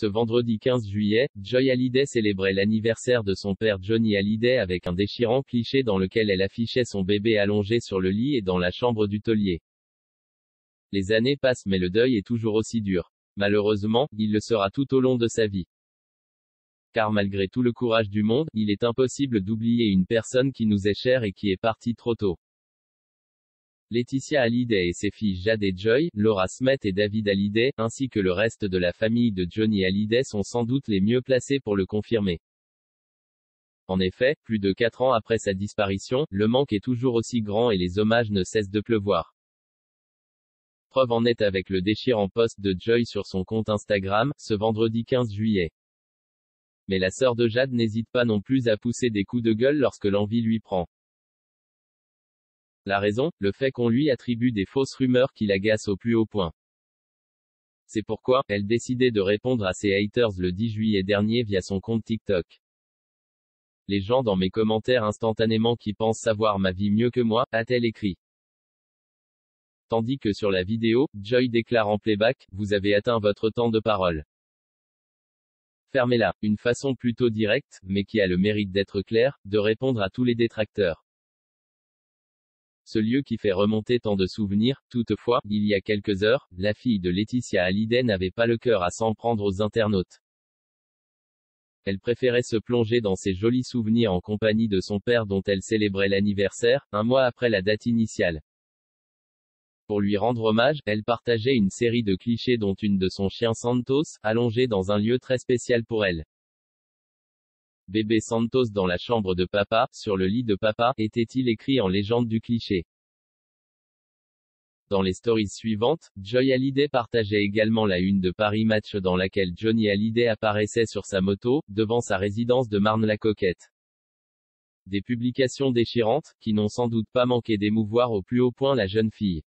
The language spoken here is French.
Ce vendredi 15 juillet, Joy Hallyday célébrait l'anniversaire de son père Johnny Hallyday avec un déchirant cliché dans lequel elle affichait son bébé allongé sur le lit et dans la chambre du taulier. Les années passent mais le deuil est toujours aussi dur. Malheureusement, il le sera tout au long de sa vie. Car malgré tout le courage du monde, il est impossible d'oublier une personne qui nous est chère et qui est partie trop tôt. Laetitia Hallyday et ses filles Jade et Joy, Laura Smet et David Hallyday, ainsi que le reste de la famille de Johnny Hallyday sont sans doute les mieux placés pour le confirmer. En effet, plus de quatre ans après sa disparition, le manque est toujours aussi grand et les hommages ne cessent de pleuvoir. Preuve en est avec le déchirant post de Joy sur son compte Instagram, ce vendredi 15 juillet. Mais la sœur de Jade n'hésite pas non plus à pousser des coups de gueule lorsque l'envie lui prend. La raison, le fait qu'on lui attribue des fausses rumeurs qui l'agacent au plus haut point. C'est pourquoi, elle décidait de répondre à ses haters le 10 juillet dernier via son compte TikTok. Les gens dans mes commentaires instantanément qui pensent savoir ma vie mieux que moi, a-t-elle écrit. Tandis que sur la vidéo, Joy déclare en playback, vous avez atteint votre temps de parole. Fermez-la, une façon plutôt directe, mais qui a le mérite d'être claire, de répondre à tous les détracteurs ce lieu qui fait remonter tant de souvenirs. Toutefois, il y a quelques heures, la fille de Laetitia Hallyday n'avait pas le cœur à s'en prendre aux internautes. Elle préférait se plonger dans ses jolis souvenirs en compagnie de son père dont elle célébrait l'anniversaire, un mois après la date initiale. Pour lui rendre hommage, elle partageait une série de clichés dont une de son chien Santos, allongé dans un lieu très spécial pour elle. Bébé Santos dans la chambre de papa, sur le lit de papa, était-il écrit en légende du cliché? Dans les stories suivantes, Joy Hallyday partageait également la une de Paris Match dans laquelle Johnny Hallyday apparaissait sur sa moto, devant sa résidence de Marne-la-Coquette. Des publications déchirantes, qui n'ont sans doute pas manqué d'émouvoir au plus haut point la jeune fille.